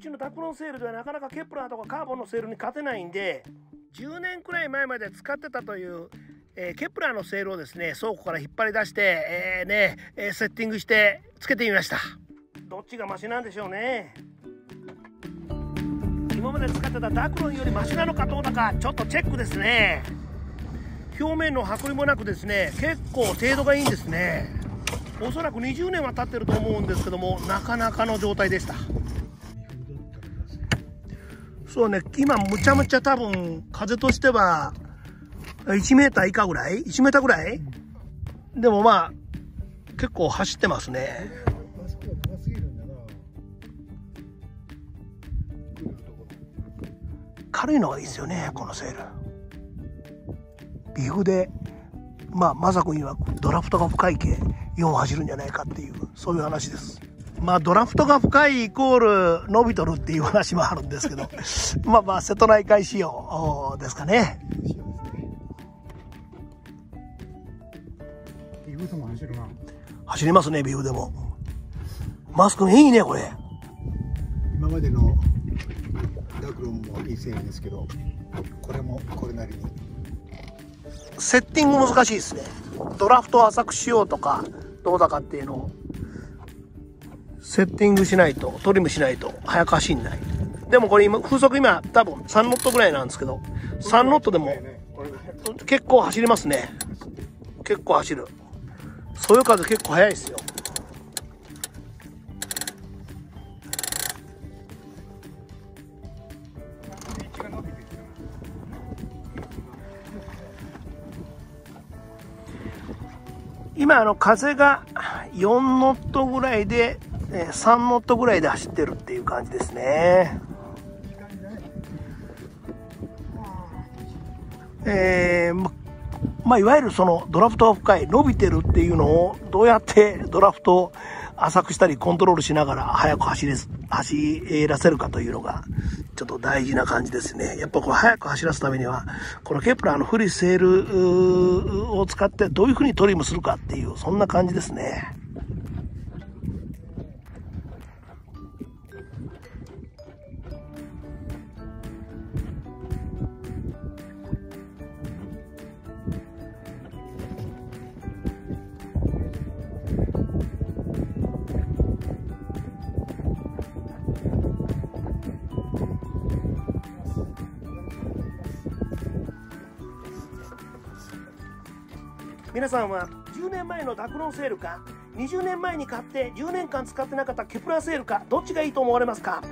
うちのダクロンセールではなかなかケプラーとかカーボンのセールに勝てないんで10年くらい前まで使ってたという、えー、ケプラーのセールをですね倉庫から引っ張り出して、えー、ね、えセッティングしてつけてみました。どっちがマシなんでしょうね。今まで使ってたダクロンよりマシなのかどうだかちょっとチェックですね。表面の剥離もなくですね結構程度がいいんですね。おそらく20年は経ってると思うんですけどもなかなかの状態でしたそうね今むちゃむちゃ多分風としては1メーター以下ぐらい？1メーターぐらい？でもまあ結構走ってますね。軽いのがいいですよねこのセール。ビフでまあまさくん曰くドラフトが深い系4走るんじゃないかっていうそういう話です。まあドラフトが深いイコール伸びとるっていう話もあるんですけど まあまあ瀬戸内海仕様ですかね。ビフでも走るな。走りますねビフでも。マスクいいねこれ。今までのダクロンもいい繊維ですけどこれもこれなりに。セッティング難しいですね。ドラフトを浅くしようとかどうだかっていうのをセッティングしないとトリムしないと早く走んない。でもこれ今風速今多分3ノットぐらいなんですけど3ノットでも結構走りますね。結構走る。そよ風結構速いですよ。今あの風が4ノットぐらいで3ノットぐらいで走ってるっていう感じですねえー、まあいわゆるそのドラフトが深い伸びてるっていうのをどうやってドラフトを浅くしたりコントロールしながら速く走れ走らせるかというのがちょっと大事な感じですね。やっぱこう速く走らすためには、このケプラーのフリセールを使ってどういうふうにトリムするかっていう、そんな感じですね。皆さんは10年前のダクロンセールか20年前に買って10年間使ってなかったケプラセールかどっちがいいと思われますか？